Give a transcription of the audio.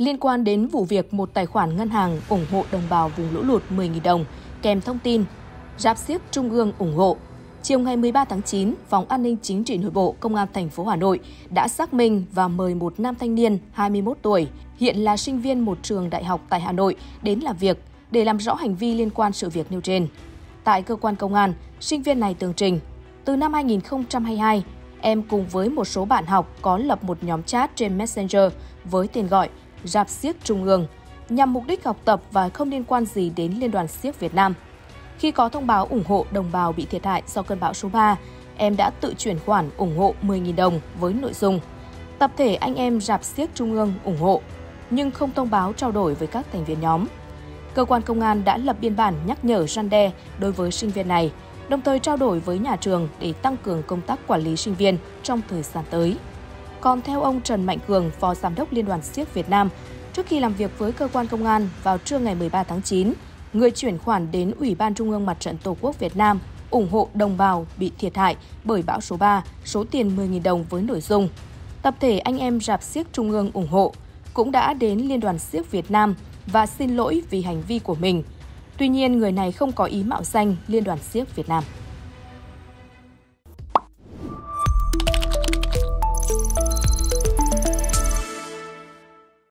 Liên quan đến vụ việc một tài khoản ngân hàng ủng hộ đồng bào vùng lũ lụt 10.000 đồng kèm thông tin giáp xiếc Trung ương ủng hộ. Chiều ngày 13 tháng 9, Phòng An ninh Chính trị Nội bộ Công an thành phố Hà Nội đã xác minh và mời một nam thanh niên 21 tuổi, hiện là sinh viên một trường đại học tại Hà Nội đến làm việc để làm rõ hành vi liên quan sự việc nêu trên. Tại cơ quan công an, sinh viên này tường trình, từ năm 2022, em cùng với một số bạn học có lập một nhóm chat trên Messenger với tên gọi Rạp xiếc Trung ương, nhằm mục đích học tập và không liên quan gì đến Liên đoàn xiếc Việt Nam. Khi có thông báo ủng hộ đồng bào bị thiệt hại do cơn bão số 3, em đã tự chuyển khoản ủng hộ 10.000 đồng với nội dung tập thể anh em Rạp xiếc Trung ương ủng hộ, nhưng không thông báo trao đổi với các thành viên nhóm. Cơ quan công an đã lập biên bản nhắc nhở răn đe đối với sinh viên này, đồng thời trao đổi với nhà trường để tăng cường công tác quản lý sinh viên trong thời gian tới. Còn theo ông Trần Mạnh Cường, Phó Giám đốc Liên đoàn Siếc Việt Nam, trước khi làm việc với cơ quan công an vào trưa ngày 13 tháng 9, người chuyển khoản đến Ủy ban Trung ương Mặt trận Tổ quốc Việt Nam ủng hộ đồng bào bị thiệt hại bởi bão số 3 số tiền 10.000 đồng với nội dung tập thể anh em Rạp Siếc Trung ương ủng hộ cũng đã đến Liên đoàn Siếc Việt Nam và xin lỗi vì hành vi của mình. Tuy nhiên, người này không có ý mạo danh Liên đoàn Siếc Việt Nam.